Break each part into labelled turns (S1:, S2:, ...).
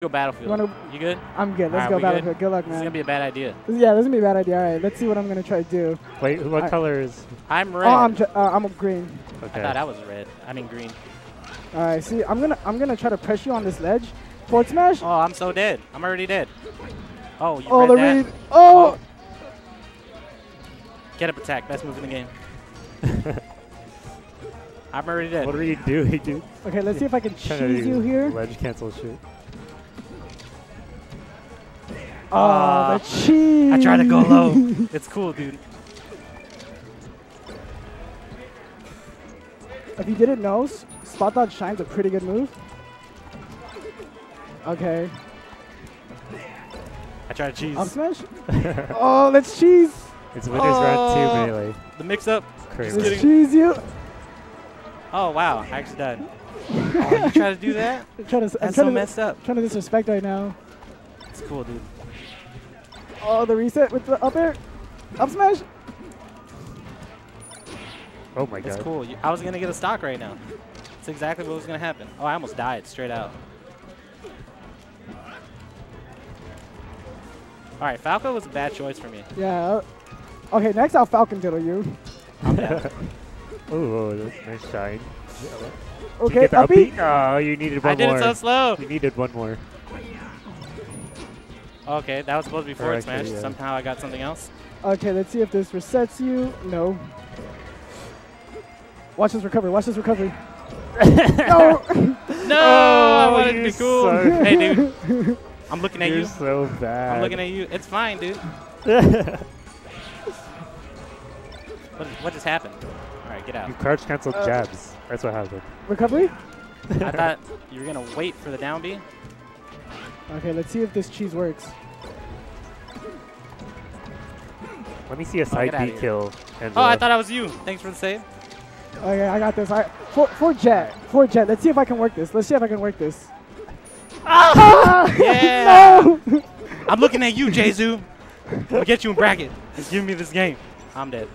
S1: Go Battlefield.
S2: wanna-
S1: you good?
S2: I'm good. Let's
S1: Alright,
S2: go
S1: we
S2: Battlefield. Good, luck,
S1: This is gonna be a bad idea.
S2: yeah, this is gonna be a bad idea. All right, let's see what I'm gonna try to do.
S3: Wait, what
S2: Alright.
S3: color is?
S1: I'm
S2: Oh,
S1: red.
S2: I'm uh, I'm a green.
S3: Okay.
S1: I thought I was red. I mean green.
S2: All right, see, I'm gonna I'm gonna try to press you on this ledge. Forward smash.
S1: Oh, I'm so dead. I'm already dead. Oh, you
S2: Oh,
S1: read
S2: the
S1: that?
S2: read. Oh,
S1: Get up attack. Best move in the game. I'm already dead.
S3: what are you doing, dude?
S2: okay. Let's see if I can cheese you here.
S3: Ledge cancel shit.
S2: Oh,
S1: Ah,
S2: the cheese.
S1: I tried to go low. it's cool, dude.
S2: if you didn't know, spot dodge shine's a pretty good move. Okay,
S1: I tried to cheese.
S2: up smash. oh, let's cheese.
S3: It's winners round two
S1: Oh.
S3: melee.
S1: the mix up.
S3: Crazy.
S2: Let's cheese you.
S1: Oh wow, I actually died. oh, you try to do that?
S2: I'm trying to. I'm
S1: That's
S2: trying
S1: so
S2: to,
S1: messed up.
S2: trying to disrespect right now.
S1: It's cool, dude.
S2: Oh, the reset with the up air. Up smash.
S3: Oh my
S1: It's
S3: god.
S1: cool. I was gonna get a stock right now. That's exactly what was gonna happen. Oh, I almost died straight out. All right, Falco was a bad choice for me.
S2: Yeah. Okay, next I'll Falcon Diddle you.
S3: Oh, that's nice shine.
S2: Okay,
S3: Get the
S2: up
S3: upbeat? Oh, you needed one more.
S1: I did
S3: more.
S1: it so slow.
S3: You needed one more.
S1: Okay, that was supposed to be forward
S3: actually,
S1: smash.
S3: yeah.
S1: Somehow I got something else.
S2: Okay, let's see if this resets you. No. Watch this recovery. Watch this recovery. no.
S1: No, I
S3: Oh,
S1: wanted to
S3: you
S1: be cool.
S3: suck.
S1: hey, dude, I'm looking at
S3: You're
S1: you.
S3: so bad.
S1: I'm looking at you. It's fine, dude. What, what just happened? All right, get out.
S3: you crouch canceled
S2: Uh,
S3: jabs. That's what happened.
S2: recovery.
S1: I thought you were gonna wait for the down B.
S2: Okay, let's see if this cheese works.
S3: Let me see a side
S1: outta
S3: B kill. And
S1: Oh, I thought I was you. Thanks for the save.
S2: Okay, I got this. All right, for for Jet, for Jet. Let's see if I can work this. Let's see if I can work this. Ah!
S1: Yeah.
S2: No.
S1: I'm looking at you, Jesu. I'll get you in bracket. Just give me this game. I'm dead.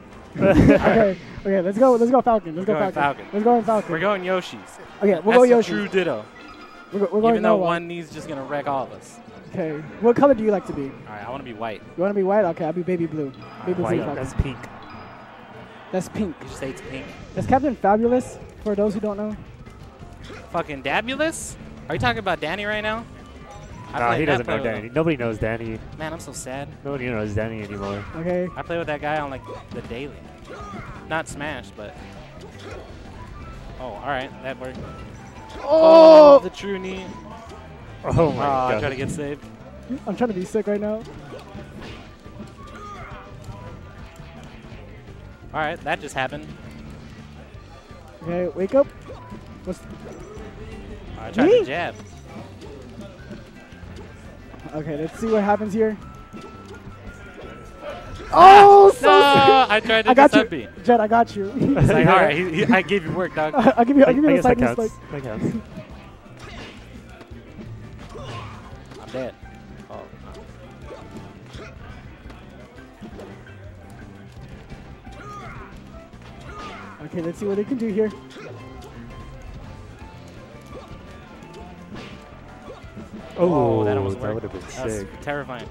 S2: okay, okay. Let's go. Let's go Falcon. Let's go Falcon.
S1: Falcon.
S2: Let's go Falcon.
S1: We're going Yoshi's.
S2: okay, we'll
S1: That's
S2: go
S1: the
S2: Yoshi.
S1: true ditto.
S2: We're, go, we're going
S1: Even though
S2: Noah.
S1: one knee's just gonna wreck all of us.
S2: Okay. What color do you like to be?
S1: All right, I want to be white.
S2: You want to be white? Okay, I'll be baby blue. Baby blue
S3: White,
S2: Falcon.
S3: that's pink.
S2: That's pink.
S1: You just say it's pink.
S2: That's Captain Fabulous. For those who don't know.
S1: Fucking Dabulous? Are you talking about Danny right now? I
S3: Nah, he doesn't know Danny.
S1: him.
S3: Nobody knows Danny.
S1: Man, I'm so sad.
S3: Nobody knows Danny anymore.
S2: Okay.
S1: I play with that guy on like the daily. Not Smash, but. Oh, all right, that worked.
S2: Oh!
S1: the true knee.
S3: Oh my
S1: Oh, I
S3: god.
S1: Trying to get saved.
S2: I'm trying to be sick right now.
S1: All right, that just happened.
S2: Okay, wake up. What's
S1: I tried
S2: Me?
S1: to jab.
S2: okay? Let's see what happens here. Oh, ah, so
S1: No, I tried to
S2: I got
S1: do
S2: you,
S1: something.
S2: Jet. I got you.
S1: It's like, all right, he, he, I gave you work, dog.
S2: I'll give you. I'll give you
S3: I
S2: a
S3: guess
S2: side
S3: that counts.
S2: spike.
S3: That counts.
S1: I'm dead. Oh,
S2: Okay, let's see what they can do here.
S1: Oh, that
S3: Oh,
S1: almost
S3: that would have been
S1: that was
S3: sick.
S1: terrifying.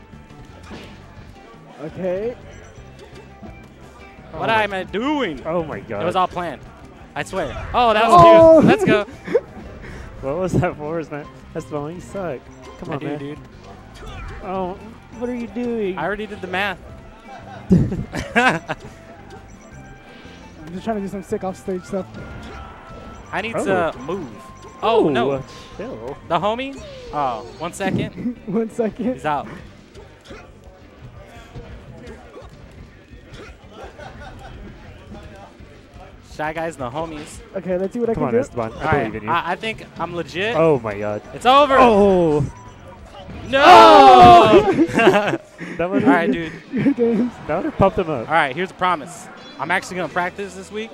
S2: Okay.
S1: What oh
S3: my-
S1: am I doing?
S3: Oh my god.
S1: It was all planned. I swear. Oh, that was
S2: Oh.
S1: cute. Let's go.
S3: What was that for, man? That's the one you suck. Come
S1: I
S3: on,
S1: do,
S3: man.
S1: dude.
S3: Oh, what are you doing?
S1: I already did the math.
S2: I'm just trying to do some sick off stage stuff.
S1: I need
S3: Oh.
S1: to move. Oh, no.
S3: Chill.
S1: The homie? Oh, one second.
S2: One second.
S1: He's out. Shy guys, the homies.
S2: Okay, let's see what I can
S3: on,
S2: do.
S3: Esteban.
S1: All
S3: I
S1: right,
S3: believe in you.
S1: I, I think I'm legit.
S3: oh my god.
S1: It's over.
S3: Oh!
S1: No! Oh!
S3: That would
S1: All right, dude.
S2: Your games.
S3: That would have pumped him up.
S1: right, here's a promise. I'm actually going to practice this week.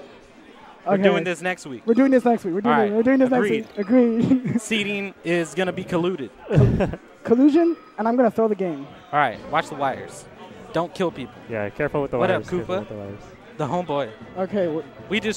S1: We're
S2: Okay.
S1: doing this next week.
S2: We're doing this next week. We're doing,
S1: All
S2: it.
S1: right,
S2: We're doing this
S1: agreed.
S2: next week. Agreed.
S1: Seating is going to be colluded.
S2: Collusion, and I'm gonna throw the game.
S1: All right, watch the wires. Don't kill people.
S3: Yeah, careful with the wires.
S1: What up, Koopa?
S3: the.
S1: The homeboy.
S2: Okay. w-
S1: We just